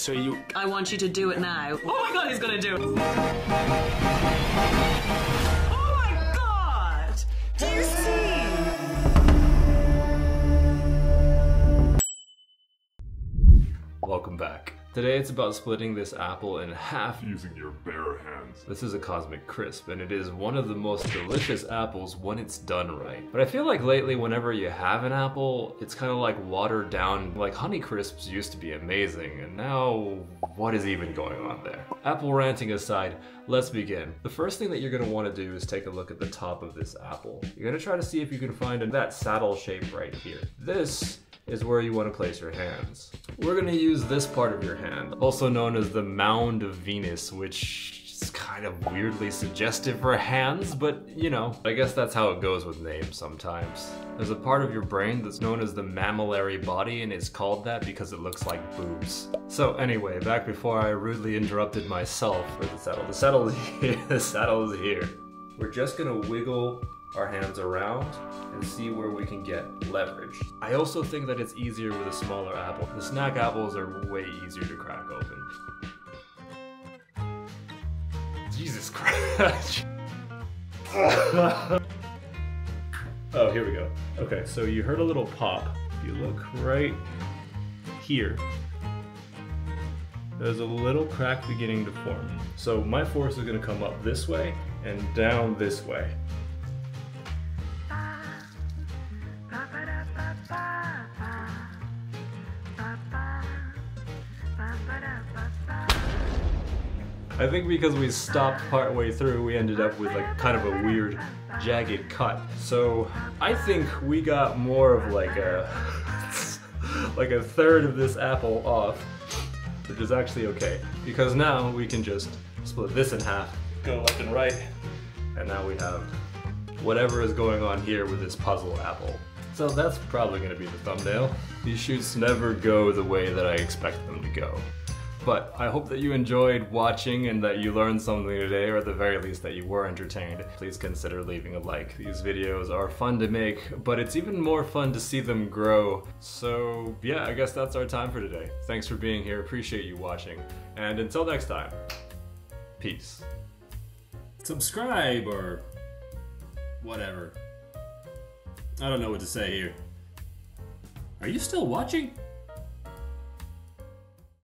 So you. I want you to do it now. Oh my god, he's gonna do it. Oh my god! Do you see? Welcome back. Today it's about splitting this apple in half. using your bare hands. This is a Cosmic Crisp, and it is one of the most delicious apples when it's done right. But I feel like lately, whenever you have an apple, it's kind of like watered down. Like Honeycrisps used to be amazing, and now what is even going on there? Apple ranting aside, let's begin. The first thing that you're gonna want to do is take a look at the top of this apple. You're gonna try to see if you can find that saddle shape right here. This is where you want to place your hands. We're to use this part of your hand, also known as the Mound of Venus, which is kind of weirdly suggestive for hands, but you know, I guess that's how it goes with names sometimes. There's a part of your brain that's known as the mammillary body, and it's called that because it looks like boobs. So anyway, back before I rudely interrupted myself for the saddle. The saddle is here. the saddle is here. We're just gonna wiggle our hands around and see where we can get leverage. I also think that it's easier with a smaller apple. The snack apples are way easier to crack open. Jesus Christ. oh, here we go. Okay, so you heard a little pop. If you look right here, there's a little crack beginning to form. So my force is gonna come up this way and down this way. I think because we stopped partway through, we ended up with like kind of a weird jagged cut. So I think we got more of like a like a third of this apple off, which is actually okay. Because now we can just split this in half, go left and right, and now we have whatever is going on here with this puzzle apple. So that's probably gonna be the thumbnail. These shoots never go the way that I expect them to go. But I hope that you enjoyed watching and that you learned something today, or at the very least that you were entertained. Please consider leaving a like. These videos are fun to make, but it's even more fun to see them grow. So yeah, I guess that's our time for today. Thanks for being here, appreciate you watching. And until next time, peace. subscribe or whatever. I don't know what to say here. Are you still watching?